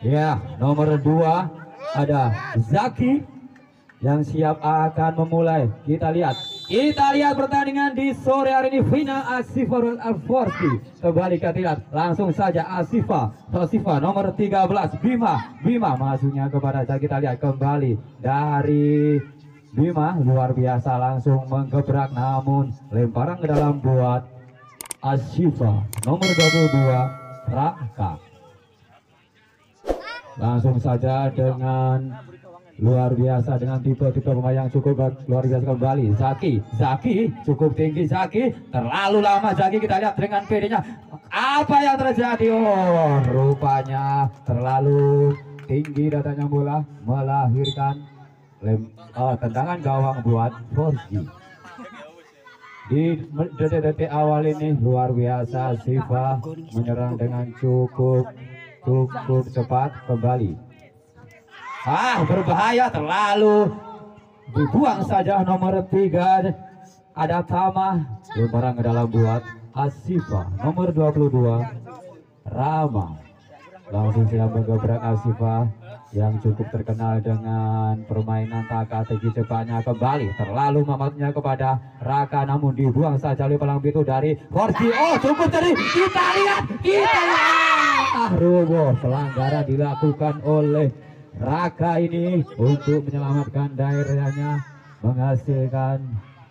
Ya, nomor dua ada Zaki yang siap akan memulai. Kita lihat. Kita lihat pertandingan di sore hari ini final Asifa Al-Forsi. Kembali kita lihat langsung saja Asifa. Asifa nomor 13 Bima. Bima masuknya kepada Zaki. Kita lihat kembali dari Bima luar biasa langsung menggebrak namun lemparan ke dalam buat Asifa nomor 22 Raka. Langsung saja dengan luar biasa dengan tipe-tipe pemain yang cukup luar biasa kembali. Zaki Zaki cukup tinggi Zaki. Terlalu lama Zaki kita lihat dengan PD-nya apa yang terjadi? Oh rupanya terlalu tinggi datanya bola melahirkan lem oh, tendangan gawang buat Forgi di detik-detik awal ini luar biasa Siva menyerang dengan cukup cukup cepat kembali. Ah berbahaya terlalu. Dibuang saja nomor tiga. Ada Tama lemparan ke dalam buat Asifa nomor 22 Rama. Langsung siap menggebrak Asifa yang cukup terkenal dengan permainan taka teki cepatnya kembali terlalu mamatnya kepada Raka namun dibuang saja oleh pelang itu dari Forti oh cukup dari kita lihat kita lihat. Ah roboh pelanggaran dilakukan oleh Raka ini untuk menyelamatkan daerahnya menghasilkan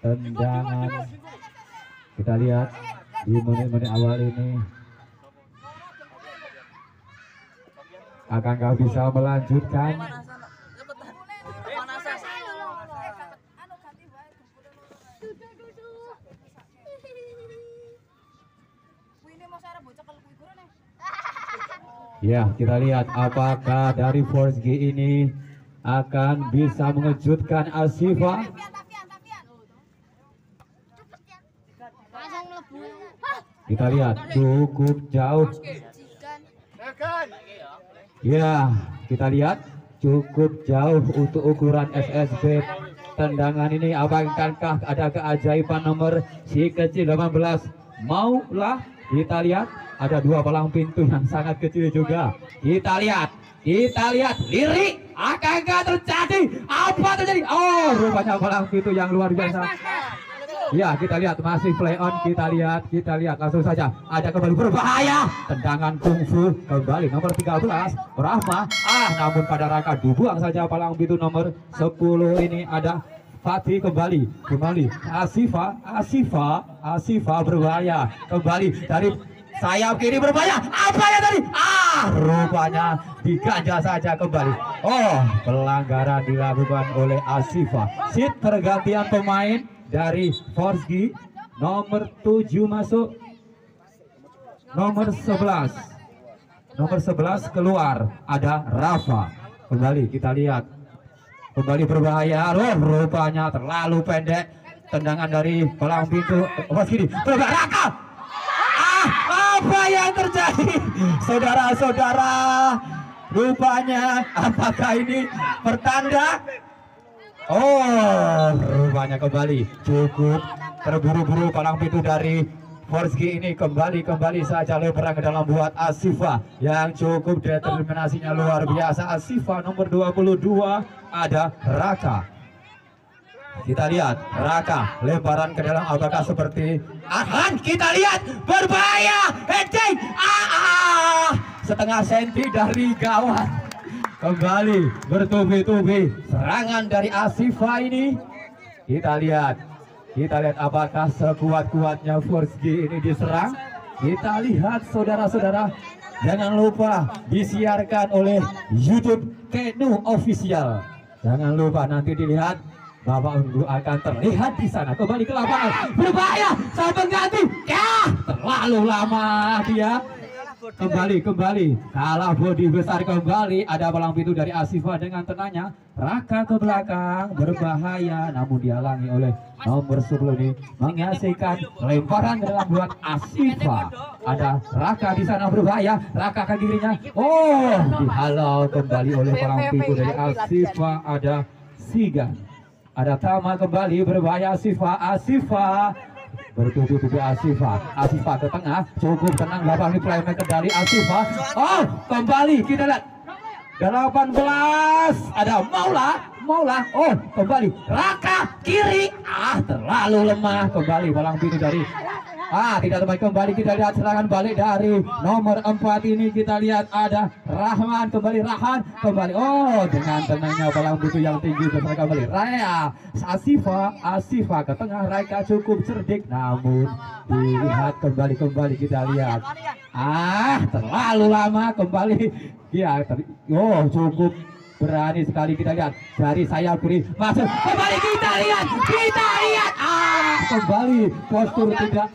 tendangan. Kita lihat di menit-menit awal ini Akankah bisa melanjutkan? Ya, kita lihat apakah dari Force G ini akan bisa mengejutkan Asifa. Kita lihat cukup jauh Ya, kita lihat cukup jauh untuk ukuran SSB tendangan ini. Apakah ada keajaiban nomor si kecil 18? Maulah kita lihat ada dua palang pintu yang sangat kecil juga. Kita lihat, kita lihat lirik. Akankah terjadi? Apa terjadi? Oh, rupanya palang pintu yang luar biasa. Ya, kita lihat masih play on. Kita lihat, kita lihat langsung saja. Ada kembali berbahaya. Tendangan kungfu kembali nomor 13 Rahma. Ah, namun pada Raka dibuang saja palang pintu nomor 10 ini ada Fatih kembali, kembali. Asifa, Asifa, Asifa berbahaya. Kembali dari sayap kiri berbahaya. Apa ya tadi? Ah, rupanya diganja saja kembali. Oh, pelanggaran dilakukan oleh Asifa. Sit pergantian pemain dari Forsgi nomor 7 masuk. Nomor 11 nomor 11 keluar. Ada Rafa. Kembali kita lihat. Kembali berbahaya. Loh rupanya terlalu pendek. Tendangan dari pelang pintu. Forsgi Raka. Ah apa yang terjadi? Saudara-saudara rupanya apakah ini pertanda? Oh, rupanya kembali. Cukup. Terburu-buru palang pintu dari Forski ini kembali kembali saja lebaran ke dalam buat Asifa yang cukup determinasinya luar biasa. Asifa nomor 22 ada Raka. Kita lihat Raka lebaran ke dalam. Apakah seperti Ahan kita lihat berbahaya. Heading ah, ah, setengah senti dari gawat. Kembali bertubi-tubi. Serangan dari Asifa ini kita lihat. Kita lihat apakah sekuat-kuatnya Forsgi ini diserang. Kita lihat saudara-saudara. Jangan lupa disiarkan oleh YouTube Kenu Official. Jangan lupa nanti dilihat Bapak Ungu akan terlihat di sana. Kembali ke lapangan. Berbahaya saya mengganti ya terlalu lama dia kembali kembali. Kalah body besar kembali. Ada palang pintu dari Asifa dengan tenangnya. Raka ke belakang berbahaya. namun dihalangi oleh nomor 10 ini. Mengasihkan lemparan dalam buat Asifa. Ada Raka di sana berbahaya. Raka kaki kirinya. Oh dihalau kembali oleh palang pintu dari Asifa. Ada Sigan. Ada Tama kembali berbahaya Asifa. Asifa bertubi-tubi Asifa Asifa ke tengah. Cukup tenang. Lapan ini playmaker dari Asifa oh kembali. Kita lihat. 18 ada Maula. Maula. Oh kembali. Raka kiri. Ah terlalu lemah. Kembali. Balang biru dari Ah, tidak teman kembali kita lihat serangan balik dari nomor 4 ini kita lihat ada Rahman kembali Rahan kembali. Oh, dengan tenangnya balang butuh yang tinggi bersama kembali Raya Asifa Asifa ke tengah Raika cukup cerdik namun dilihat kembali kembali kita lihat. Ah, terlalu lama kembali. Ya, oh cukup berani sekali kita lihat dari saya beri masuk kembali kita lihat kita lihat ah kembali postur tidak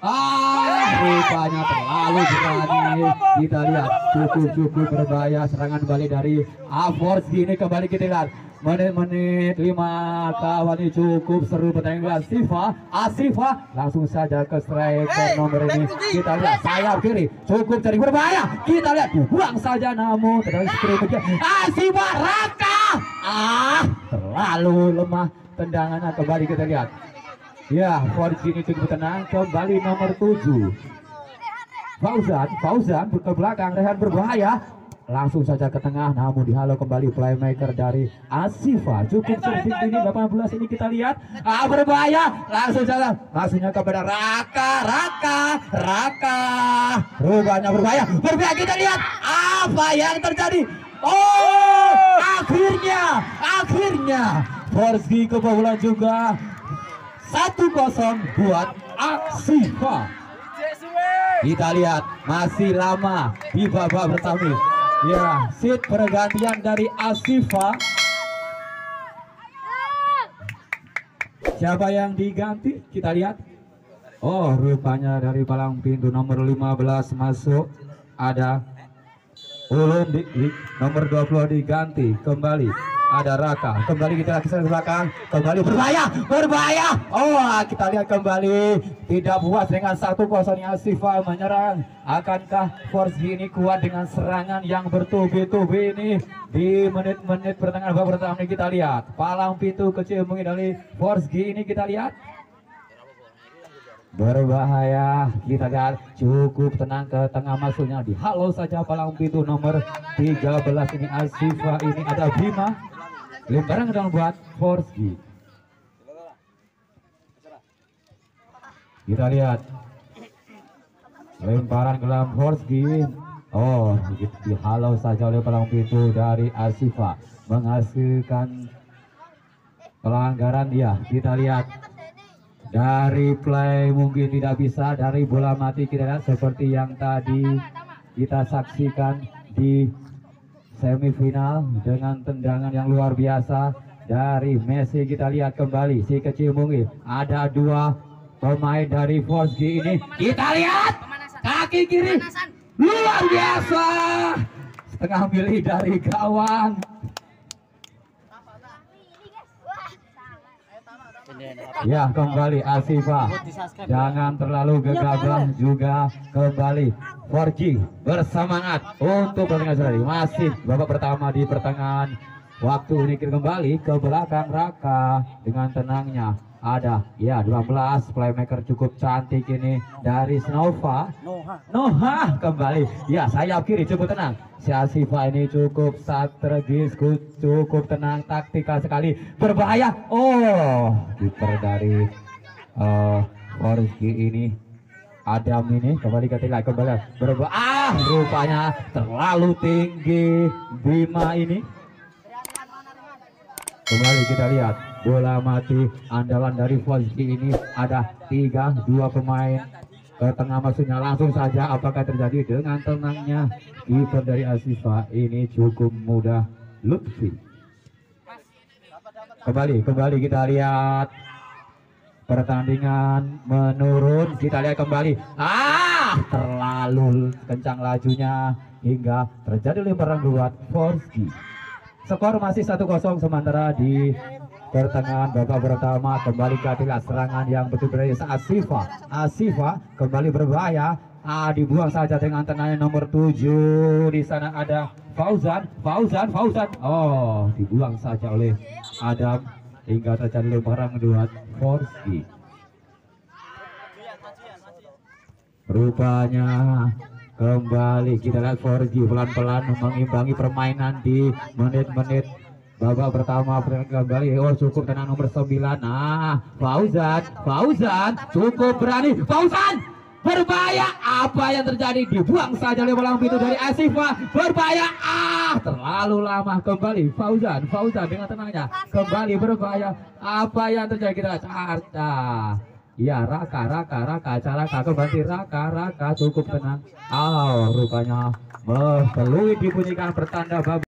Ah, rupanya terlalu berani. Kita lihat cukup-cukup berbahaya. Serangan balik dari Avors ini kembali kita lihat. Menit-menit lima kawan ini cukup seru pertandingan Asifa Asifa langsung saja ke striker nomor ini. kita lihat sayap kiri. Cukup cari berbahaya. Kita lihat buang saja namun terlalu seperti Asifa Raka ah terlalu lemah. Tendangannya kembali kita lihat Ya, Forjin itu tenang kembali nomor 7. Fauzan, Fauzan ke belakang, Rehan berbahaya. Langsung saja ke tengah, namun dihalau kembali playmaker dari Asifa. Cukup sering ini 18 ini kita lihat. Ah, berbahaya. Langsung saja, langsungnya kepada Raka, Raka, Raka. Rupanya berbahaya. Berbahaya kita lihat apa yang terjadi. Oh, akhirnya, akhirnya. Forski kebobolan juga satu kosong buat Asifa. Kita lihat masih lama di babak pertama. Ya, seat pergantian dari Asifa. Siapa yang diganti? Kita lihat. Oh, rupanya dari palang pintu nomor 15 masuk ada Ulum di, di nomor 20 diganti kembali ada Raka. Kembali kita ke belakang. Kembali berbahaya berbahaya. Oh kita lihat kembali. Tidak puas dengan satu kosongnya Siva menyerang. Akankah Force ini kuat dengan serangan yang bertubi-tubi ini? Di menit-menit pertengahan babak pertama ini kita lihat. Palang pintu kecil mungkin dari Force ini kita lihat. Berbahaya. Kita lihat cukup tenang ke tengah masuknya. Di halo saja palang pintu nomor 13 ini. Asifa ini ada Bima lemparan dalam buat Forsky kita lihat. Lemparan ke dalam Forsky oh dihalau saja oleh palang pintu dari Asifa. Menghasilkan pelanggaran ya. Kita lihat. Dari play mungkin tidak bisa dari bola mati kita lihat seperti yang tadi kita saksikan di semifinal dengan tendangan yang luar biasa dari Messi. Kita lihat kembali si kecil mungil ada dua pemain dari Forsky ini. Kita lihat! Kaki kiri luar biasa! Setengah milih dari gawang Ya kembali Asifa. Jangan terlalu gegabah juga kembali. 4G bersemangat untuk pertandingan saudari Masih babak pertama di pertengahan Waktu ini. Kembali ke belakang Raka Dengan tenangnya ada ya 12 playmaker cukup cantik ini dari Snova Noha. Noha kembali. Ya sayap kiri cukup tenang. Si Asifa ini cukup strategis cukup tenang taktikal sekali. Berbahaya. Oh kiper dari uh, ini. Adam ini kembali ke tiga kembali. Berbahaya ah rupanya terlalu tinggi Bima ini. Kembali kita lihat bola mati andalan dari posisi ini ada tiga dua pemain. Ke tengah maksudnya langsung saja apakah terjadi dengan tenangnya? Kiper dari Asifa ini cukup mudah Lutfi. Kembali kembali kita lihat. Pertandingan menurun kita lihat kembali. Ah terlalu kencang lajunya hingga terjadi lemparan buat Forski skor masih 1-0 sementara di pertengahan babak pertama kembali ke serangan yang betul betul Asifa Asifa kembali berbahaya. Ah, dibuang saja dengan tenangnya nomor 7 di sana ada Fauzan Fauzan Fauzan. Oh dibuang saja oleh Adam hingga terjadi lemparan kedua Forski. Rupanya kembali kita lihat 4G pelan-pelan mengimbangi permainan di menit-menit babak pertama kembali. Oh cukup tenang nomor 9 nah Fauzan Fauzan cukup berani. Fauzan berbahaya. Apa yang terjadi? Dibuang saja oleh bola itu dari Asifa. Berbahaya. Ah terlalu lama kembali. Fauzan Fauzan dengan tenangnya. Kembali berbahaya. Apa yang terjadi? Kita carta ya Raka Raka Raka cara Raka kembali Raka Raka. Cukup tenang. Oh rupanya oh, peluit dibunyikan pertanda babak